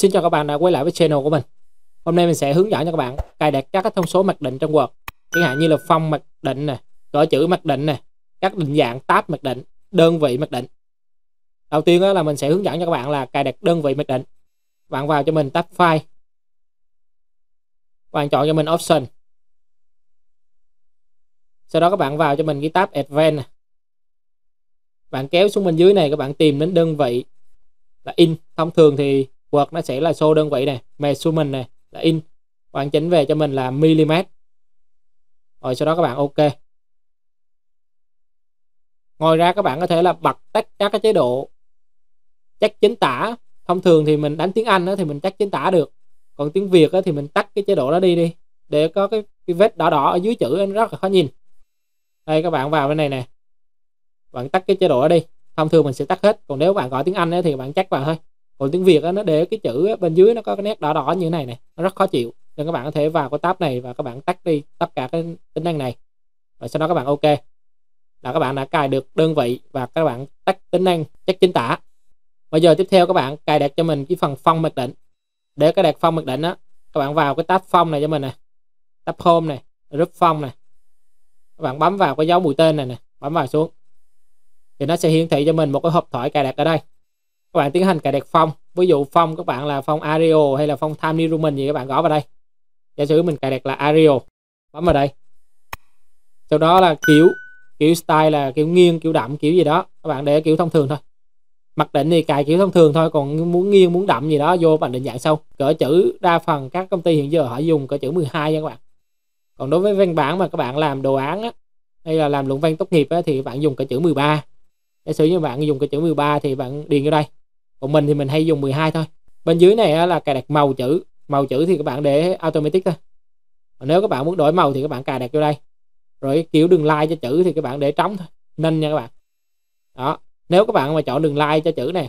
Xin chào các bạn đã quay lại với channel của mình. Hôm nay mình sẽ hướng dẫn cho các bạn cài đặt các cái thông số mặc định trong Word. Chẳng hạn như là phong mặc định nè, cỡ chữ mặc định nè, các định dạng tab mặc định, đơn vị mặc định. Đầu tiên là mình sẽ hướng dẫn cho các bạn là cài đặt đơn vị mặc định. Bạn vào cho mình tab file. Bạn chọn cho mình option. Sau đó các bạn vào cho mình cái tab advanced Bạn kéo xuống bên dưới này các bạn tìm đến đơn vị là in. Thông thường thì Word nó sẽ là số đơn vị này measurement này là in bạn chỉnh về cho mình là mm rồi sau đó các bạn ok. Ngoài ra các bạn có thể là bật tắt các cái chế độ chắc chính tả. Thông thường thì mình đánh tiếng Anh đó, thì mình chắc chính tả được. Còn tiếng Việt thì mình tắt cái chế độ đó đi đi để có cái, cái vết đỏ đỏ ở dưới chữ nó rất là khó nhìn. Đây các bạn vào bên này nè. Bạn tắt cái chế độ đó đi. Thông thường mình sẽ tắt hết còn nếu bạn gọi tiếng Anh thì bạn chắc vào thôi còn tiếng Việt á, nó để cái chữ bên dưới nó có cái nét đỏ đỏ như thế này này nó rất khó chịu. Nên các bạn có thể vào cái tab này và các bạn tắt đi tất cả cái tính năng này. Và sau đó các bạn ok. Là các bạn đã cài được đơn vị và các bạn tắt tính năng chắc chính tả. Bây giờ tiếp theo các bạn cài đặt cho mình cái phần phong mặc định. Để cài đặt phong mặc định á, các bạn vào cái tab phong này cho mình nè. Tab home này, group phong này. Các bạn bấm vào cái dấu mũi tên này nè, bấm vào xuống. Thì nó sẽ hiển thị cho mình một cái hộp thoại cài đặt ở đây các bạn tiến hành cài đặt phong. Ví dụ phong các bạn là phong Ario hay là phong Time New Roman gì các bạn gõ vào đây. Giả sử mình cài đặt là Ario. Bấm vào đây. Sau đó là kiểu kiểu style là kiểu nghiêng kiểu đậm kiểu gì đó. Các bạn để kiểu thông thường thôi. Mặc định thì cài kiểu thông thường thôi còn muốn nghiêng muốn đậm gì đó vô bạn định dạng sâu cỡ chữ đa phần các công ty hiện giờ họ dùng cỡ chữ 12 nha các bạn. Còn đối với văn bản mà các bạn làm đồ án á, hay là làm luận văn tốt nghiệp á, thì bạn dùng cỡ chữ 13 giả sử như bạn dùng cỡ chữ 13 thì bạn điền vô đây còn mình thì mình hay dùng 12 thôi. Bên dưới này là cài đặt màu chữ. Màu chữ thì các bạn để automatic thôi. Còn nếu các bạn muốn đổi màu thì các bạn cài đặt vô đây. Rồi kiểu đường line cho chữ thì các bạn để trống thôi. Nên nha các bạn. Đó. Nếu các bạn mà chọn đường line cho chữ này,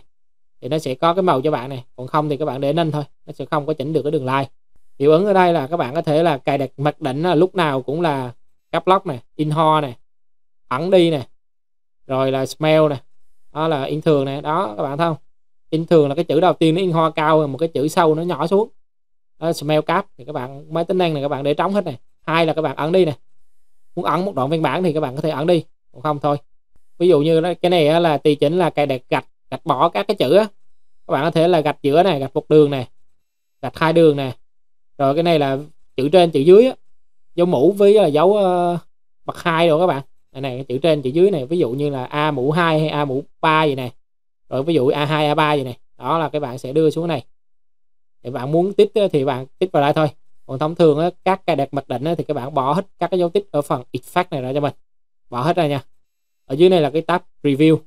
thì nó sẽ có cái màu cho bạn này. Còn không thì các bạn để nên thôi. Nó sẽ không có chỉnh được cái đường line hiệu ứng ở đây là các bạn có thể là cài đặt mặc định là lúc nào cũng là cap lock này in ho này, ẩn đi này, rồi là smell này, đó là in thường này. Đó, các bạn thấy không? In thường là cái chữ đầu tiên nó in hoa cao rồi một cái chữ sâu nó nhỏ xuống. Đó, smell cap thì các bạn máy tính năng này các bạn để trống hết này. Hai là các bạn ẩn đi này. Muốn ẩn một đoạn văn bản thì các bạn có thể ẩn đi còn không thôi. Ví dụ như cái này là tùy chỉnh là cài đặt gạch gạch bỏ các cái chữ á. Các bạn có thể là gạch giữa này gạch một đường này gạch hai đường này. Rồi cái này là chữ trên chữ dưới á. Dấu mũ với là dấu uh, bậc hai rồi các bạn. Này này chữ trên chữ dưới này. Ví dụ như là a mũ 2 hay a mũ 3 gì này rồi ví dụ A2 A3 gì này, đó là các bạn sẽ đưa xuống này. Thì bạn muốn tích thì bạn tích vào đây thôi. Còn thông thường các cài đặt mặc định thì các bạn bỏ hết các cái dấu tích ở phần effect này ra cho mình. Bỏ hết ra nha. Ở dưới này là cái tab review.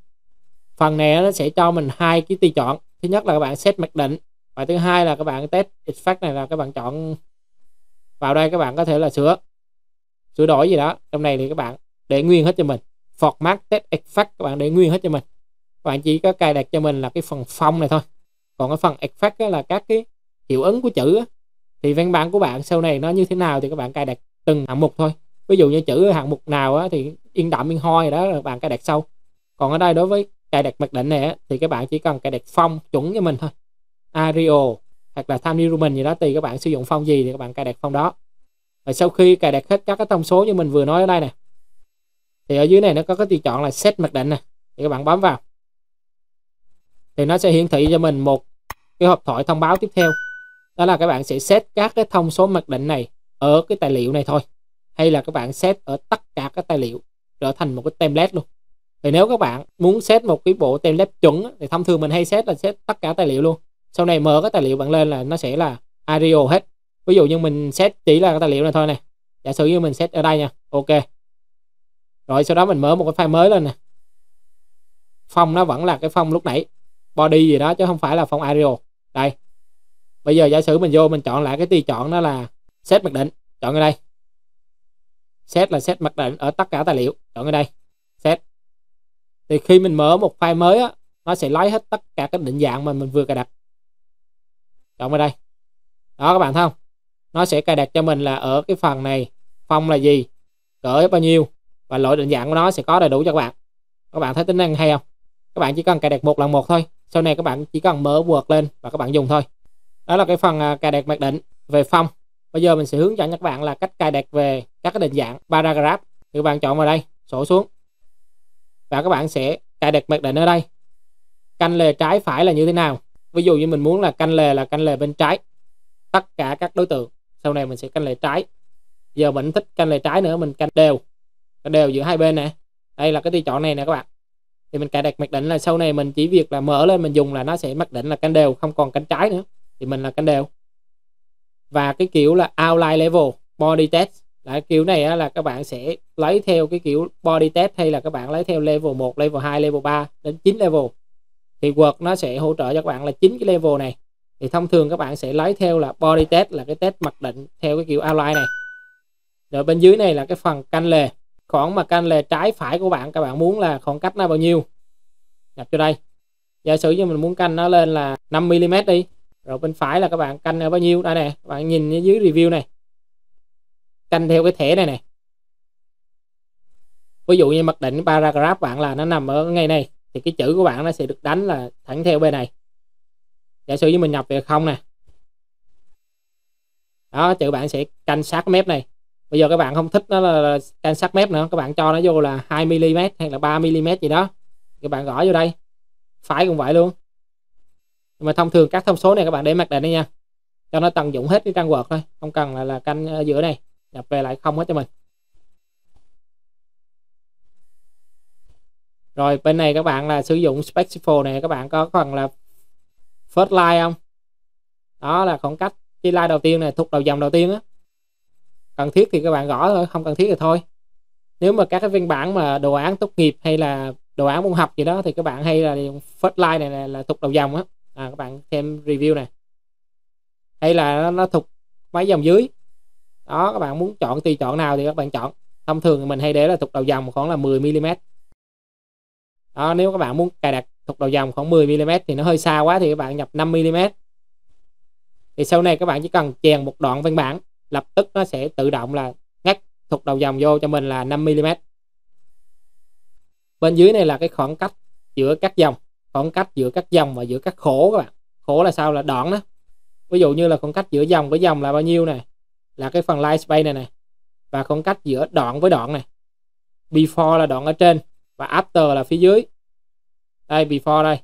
Phần này nó sẽ cho mình hai cái tùy chọn. Thứ nhất là các bạn set mặc định, và thứ hai là các bạn test effect này là các bạn chọn vào đây các bạn có thể là sửa. Sửa đổi gì đó. Trong này thì các bạn để nguyên hết cho mình. Format test effect các bạn để nguyên hết cho mình bạn chỉ có cài đặt cho mình là cái phần phong này thôi. Còn cái phần effect là các cái hiệu ứng của chữ thì văn bản của bạn sau này nó như thế nào thì các bạn cài đặt từng hạng mục thôi. Ví dụ như chữ hạng mục nào á, thì yên đậm yên hoi đó là bạn cài đặt sau. Còn ở đây đối với cài đặt mặc định này á, thì các bạn chỉ cần cài đặt phong chuẩn cho mình thôi. Ario hoặc là Time New Roman gì đó tùy các bạn sử dụng phong gì thì các bạn cài đặt phong đó. Và sau khi cài đặt hết các cái thông số như mình vừa nói ở đây nè thì ở dưới này nó có cái tùy chọn là set mặc định nè. Thì các bạn bấm vào thì nó sẽ hiển thị cho mình một cái hộp thoại thông báo tiếp theo. Đó là các bạn sẽ set các cái thông số mặc định này ở cái tài liệu này thôi, hay là các bạn set ở tất cả các tài liệu trở thành một cái template luôn. Thì nếu các bạn muốn set một cái bộ template chuẩn thì thông thường mình hay set là set tất cả tài liệu luôn. Sau này mở cái tài liệu bạn lên là nó sẽ là Ario hết. Ví dụ như mình set chỉ là cái tài liệu này thôi này giả sử như mình set ở đây nha, ok. Rồi sau đó mình mở một cái file mới lên nè. Phong nó vẫn là cái phong lúc nãy body gì đó, chứ không phải là phong Arial đây. Bây giờ giả sử mình vô, mình chọn lại cái tùy chọn đó là set mặc định. Chọn ở đây. Set là set mặc định ở tất cả tài liệu. Chọn ở đây. Set. Thì khi mình mở một file mới á, nó sẽ lấy hết tất cả các định dạng mà mình vừa cài đặt. Chọn ở đây. Đó, các bạn thấy không? Nó sẽ cài đặt cho mình là ở cái phần này, phong là gì, cỡ bao nhiêu, và loại định dạng của nó sẽ có đầy đủ cho các bạn. Các bạn thấy tính năng hay không? Các bạn chỉ cần cài đặt một lần một thôi sau này các bạn chỉ cần mở Word lên và các bạn dùng thôi. Đó là cái phần à, cài đặt mặc định về phong bây giờ mình sẽ hướng dẫn cho các bạn là cách cài đặt về các cái định dạng paragraph. Thì các bạn chọn vào đây, sổ xuống. Và các bạn sẽ cài đặt mặc định ở đây. Canh lề trái phải là như thế nào? Ví dụ như mình muốn là canh lề là canh lề bên trái. Tất cả các đối tượng. Sau này mình sẽ canh lề trái. Giờ mình thích canh lề trái nữa, mình canh đều. Canh đều giữa hai bên nè. Đây là cái tùy chọn này nè các bạn thì mình cài đặt mặc định là sau này mình chỉ việc là mở lên mình dùng là nó sẽ mặc định là canh đều không còn cánh trái nữa. Thì mình là canh đều và cái kiểu là outline level body test. Là kiểu này á, là các bạn sẽ lấy theo cái kiểu body test hay là các bạn lấy theo level 1 level 2 level 3 đến 9 level. Thì Word nó sẽ hỗ trợ cho các bạn là chín cái level này. Thì thông thường các bạn sẽ lấy theo là body test là cái test mặc định theo cái kiểu outline này. Rồi bên dưới này là cái phần canh lề khoảng mà canh lề trái phải của bạn, các bạn muốn là khoảng cách nó bao nhiêu? Nhập cho đây. Giả sử như mình muốn canh nó lên là 5 mm đi. Rồi bên phải là các bạn canh ở bao nhiêu? Đây nè các bạn nhìn dưới review này. Canh theo cái thẻ này nè. Ví dụ như mặc định paragraph bạn là nó nằm ở ngay này thì cái chữ của bạn nó sẽ được đánh là thẳng theo bên này. Giả sử như mình nhập về không nè. Đó, chữ bạn sẽ canh sát mép này bây giờ các bạn không thích nó là, là canh sát mép nữa các bạn cho nó vô là 2 mm hay là 3 mm gì đó. Các bạn gõ vô đây phải cũng vậy luôn. Nhưng mà thông thường các thông số này các bạn để mặc định đi nha. Cho nó tận dụng hết cái trang quật thôi không cần là, là canh ở giữa này nhập về lại không hết cho mình. Rồi bên này các bạn là sử dụng specify này các bạn có phần là first line không? Đó là khoảng cách cái line đầu tiên này thuộc đầu dòng đầu tiên á cần thiết thì các bạn gõ thôi không cần thiết thì thôi. Nếu mà các cái phiên bản mà đồ án tốt nghiệp hay là đồ án môn học gì đó thì các bạn hay là first line này là, là thuộc đầu dòng á. À, các bạn xem review này. Hay là nó, nó thuộc mấy dòng dưới. Đó các bạn muốn chọn tùy chọn nào thì các bạn chọn. Thông thường mình hay để là thuộc đầu dòng khoảng là 10 mm đó, nếu các bạn muốn cài đặt thuộc đầu dòng khoảng 10 mm thì nó hơi xa quá thì các bạn nhập 5 mm thì sau này các bạn chỉ cần chèn một đoạn văn bản lập tức nó sẽ tự động là ngắt thuộc đầu dòng vô cho mình là 5 mm bên dưới này là cái khoảng cách giữa các dòng, khoảng cách giữa các dòng và giữa các khổ các bạn. Khổ là sao? Là đoạn đó. Ví dụ như là khoảng cách giữa dòng với dòng là bao nhiêu này? Là cái phần line space này này. Và khoảng cách giữa đoạn với đoạn này. Before là đoạn ở trên và after là phía dưới. Đây, before đây.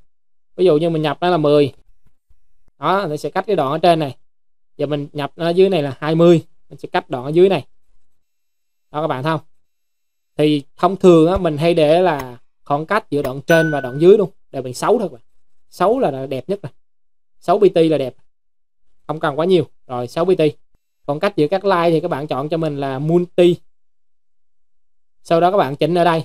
Ví dụ như mình nhập nó là 10 đó, nó sẽ cách cái đoạn ở trên này giờ mình nhập nó dưới này là 20 mình sẽ cắt đoạn ở dưới này. Đó các bạn thấy không? Thì thông thường á, mình hay để là khoảng cách giữa đoạn trên và đoạn dưới luôn. Để mình xấu thôi bạn. Xấu là đẹp nhất rồi. 6 pt là đẹp. Không cần quá nhiều. Rồi 6 pt còn cách giữa các line thì các bạn chọn cho mình là multi. Sau đó các bạn chỉnh ở đây.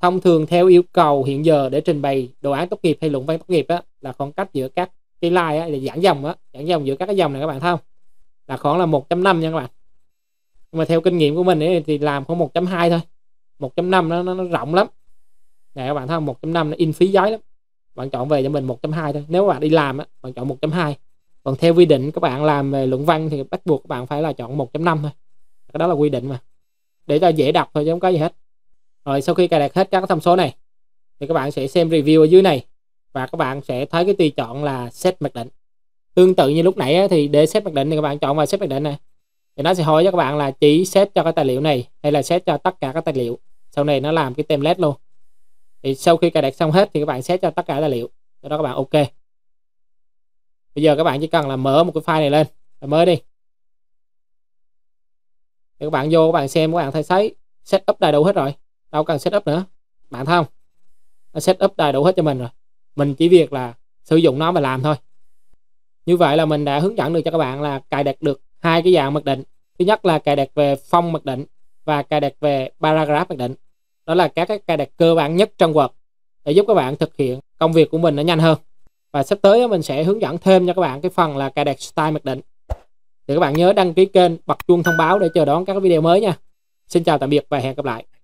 Thông thường theo yêu cầu hiện giờ để trình bày đồ án tốt nghiệp hay luận văn tốt nghiệp á, là khoảng cách giữa các cái line á, là giãn dòng á giãn dòng giữa các cái dòng này các bạn thấy không? Là khoảng là 1.5 nha các bạn. Nhưng mà theo kinh nghiệm của mình ấy, thì làm khoảng 1.2 thôi. 1.5 nó, nó, nó rộng lắm. Này các bạn thấy không? 1.5 nó in phí giấy lắm. Bạn chọn về cho mình 1.2 thôi. Nếu bạn đi làm á bạn chọn 1.2 còn theo quy định các bạn làm về luận văn thì bắt buộc các bạn phải là chọn 1.5 thôi. Cái đó là quy định mà. Để cho dễ đọc thôi chứ không có gì hết. Rồi sau khi cài đặt hết các thông số này thì các bạn sẽ xem review ở dưới này và các bạn sẽ thấy cái tùy chọn là set mặc định tương tự như lúc nãy thì để set mặc định thì các bạn chọn vào set mặc định này. Thì nó sẽ hỏi cho các bạn là chỉ set cho cái tài liệu này hay là set cho tất cả các tài liệu. Sau này nó làm cái template luôn. Thì sau khi cài đặt xong hết thì các bạn set cho tất cả tài liệu. Sau đó các bạn ok. Bây giờ các bạn chỉ cần là mở một cái file này lên. Là mới đi. Thì các bạn vô các bạn xem, các bạn thấy thấy setup đầy đủ hết rồi. Đâu cần setup nữa. Bạn thấy không? Nó setup đầy đủ hết cho mình rồi mình chỉ việc là sử dụng nó mà làm thôi. Như vậy là mình đã hướng dẫn được cho các bạn là cài đặt được hai cái dạng mặc định. Thứ nhất là cài đặt về phong mặc định và cài đặt về paragraph mặc định. Đó là các cái cài đặt cơ bản nhất trong Word để giúp các bạn thực hiện công việc của mình nó nhanh hơn. Và sắp tới mình sẽ hướng dẫn thêm cho các bạn cái phần là cài đặt style mặc định. Thì các bạn nhớ đăng ký kênh, bật chuông thông báo để chờ đón các video mới nha. Xin chào tạm biệt và hẹn gặp lại.